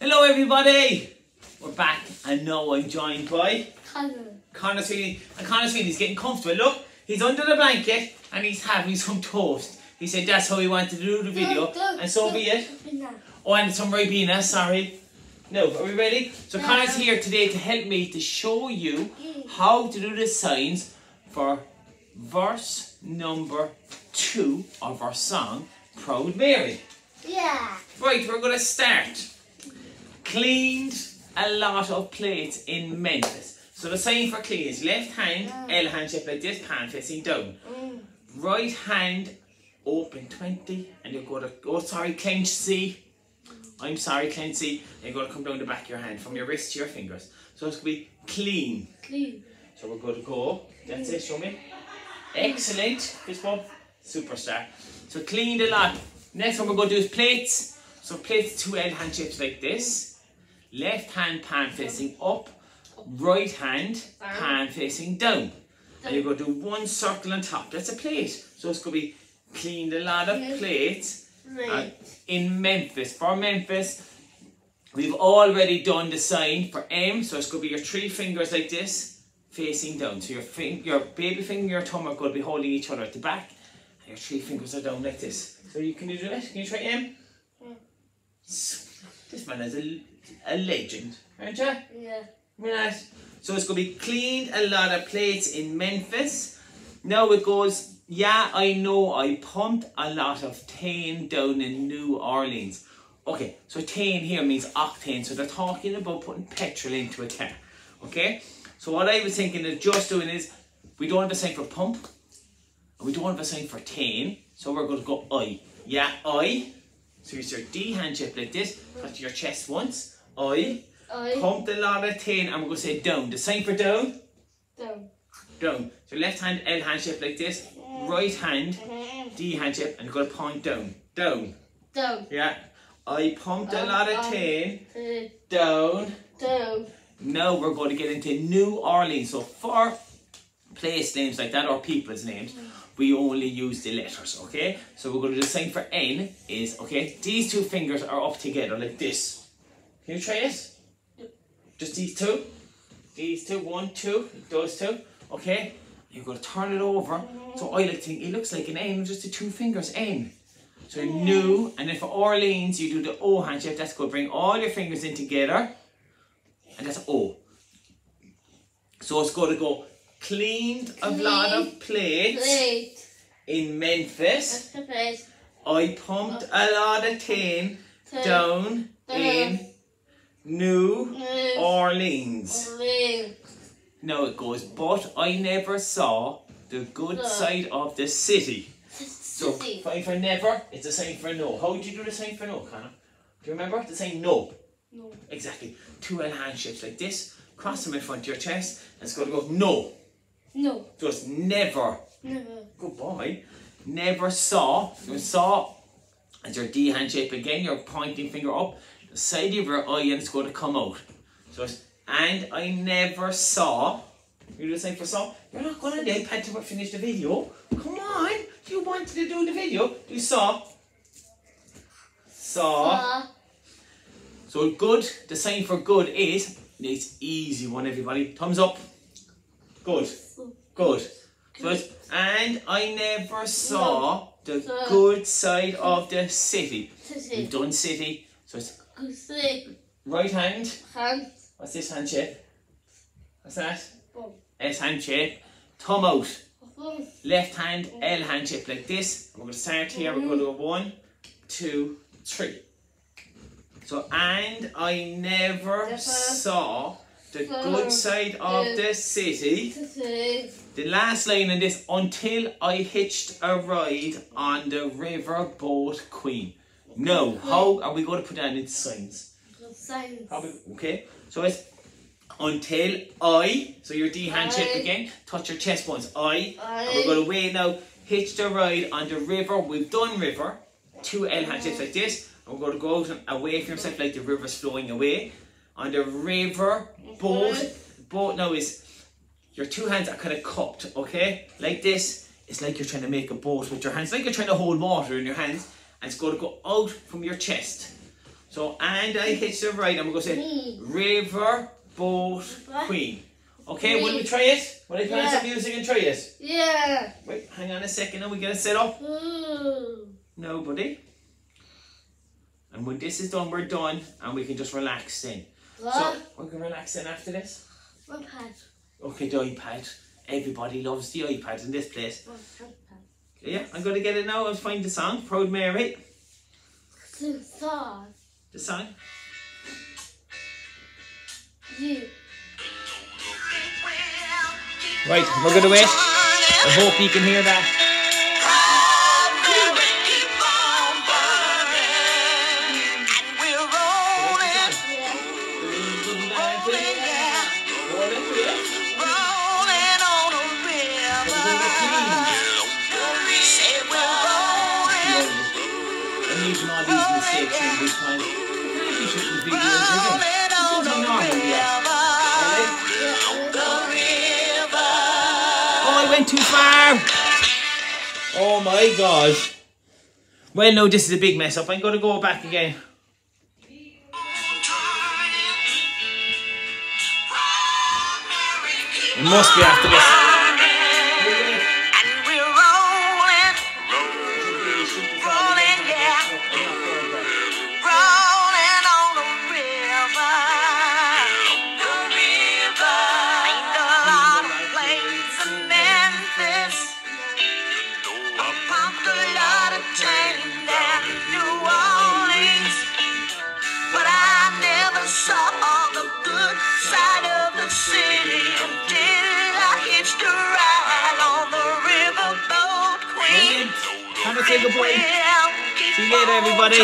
Hello everybody! We're back and now I'm joined by Conor. Conor Sweeney. And Conor Sweeney's getting comfortable. Look, he's under the blanket and he's having some toast. He said that's how he wanted to do the video and so be it. Oh, and some Ribena, sorry. No, are we ready? So Yeah. Conor's here today to help me to show you how to do the signs for verse number two of our song, Proud Mary. Yeah. Right, we're going to start. Cleaned a lot of plates in Memphis. So the same for clean is left hand, L hand shape like this, pan facing down. Mm. Right hand open 20 and you're going to, oh sorry, clench C. I'm sorry, clench C. You're going to come down the back of your hand from your wrist to your fingers. So it's going to be clean. Clean. So we're going to go. That's it, show me. Excellent. Fist bump. Superstar. So cleaned a lot. Next one we're going to do is plates. So plates, two L hand shapes like this. Left hand pan facing up. Right hand pan facing down. And you're going to do one circle on top. That's a plate. So it's going to be cleaned a lot of plates uh, Right. in Memphis. For Memphis, we've already done the sign for M, so it's going to be your three fingers like this, facing down. So your fing- your baby finger and your thumb are going to be holding each other at the back, and your three fingers are down like this. So you can you do that? Can you try M? Yeah. This man is a, a legend, aren't you? Yeah. Right. So it's going to be cleaned a lot of plates in Memphis. Now it goes, yeah, I know I pumped a lot of tane down in New Orleans. Okay, so tane here means octane, so they're talking about putting petrol into a car. Okay? So what I was thinking of just doing is, we don't have a sign for pump, and we don't have a sign for tane, so we're going to go I. Yeah, I. So use your D hand shape like this, touch your chest once. I. I. Pumped a lot of tin and we're going to say down. The sign for down, Down. down. So left hand L hand shape like this, right hand D hand shape and you're going to point down. Down. Down. Yeah. I pumped a lot of Um, tin down. Down. Now we're going to get into New Orleans. So for place names like that or people's names, mm. we only use the letters, okay? So we're going to do the sign for N is, okay, these two fingers are up together like this. Can you try it? Just these two. These two, one, two, those two, okay? You're going to turn it over. So I like to think it looks like an N, just the two fingers, N. So new, and then for Orleans, you do the O hand shape. That's going to bring all your fingers in together, and that's O. So it's going to go cleaned a lot of plates Plate. in Memphis. That's the place. I pumped a lot of tin down in New Orleans. Now it goes, but I never saw the good side of the city. So sign for never, it's a sign for no. How would you do the sign for no, Conor? Do you remember? The sign no. No. Exactly. Two L hand shapes like this, cross them in front of your chest, and it's going to go no. No. Just never. Never. Good boy. Never saw. You saw as your D hand shape again, your pointing finger up, the side of your eye and it's going to come out. So it's, and I never saw. You do the same for saw? You're not going to the iPad to finish the video. Come on. You wanted to do the video. You saw. Saw. Saw. So good, the sign for good is, it's easy one everybody. Thumbs up. Good. Good. It's, and I never saw the good side of the city. We've done city. So it's right hand. Hand. What's this hand shape? What's that? S hand shape. Thumb out. Left hand, L hand shape like this. And we're going to start here. We're going to go one, two, three. So, and I Never saw the good side of the- city. The last line in this, until I hitched a ride on the riverboat queen. No, how are we going to put that into signs? Signs. Okay, so it's until I, so your D hand shape again, touch your chest once. I, I. and we're going to wait now, hitch the ride on the river. We've done river, two L hand shapes like this. And we're going to go out and away from yourself like the river's flowing away. On the river, boat, boat now is your two hands are kind of cupped, okay? Like this. It's like you're trying to make a boat with your hands, It's like you're trying to hold water in your hands, and it's going to go out from your chest. So, and I hitch the right, and we're going to say river boat queen. Okay, will we try it? Will I put on some music and try it? Yeah. Wait, hang on a second, and we get it set up. Ooh. Nobody. And when this is done, we're done, and we can just relax then. So, What? we're going to relax then after this. What pad? Okay, the iPad. Everybody loves the iPad in this place. What? Yeah, I'm going to get it now. I'll find the song, Proud Mary. Two stars. The song. You. Right, we're going to wait. I hope you can hear that. Alright? Oh. Oh my god. Well, no, this is a big mess up. I'm going to go back again. It must be after this. City until I hitched a ride on the riverboat queen. Have a say goodbye. See you later, everybody.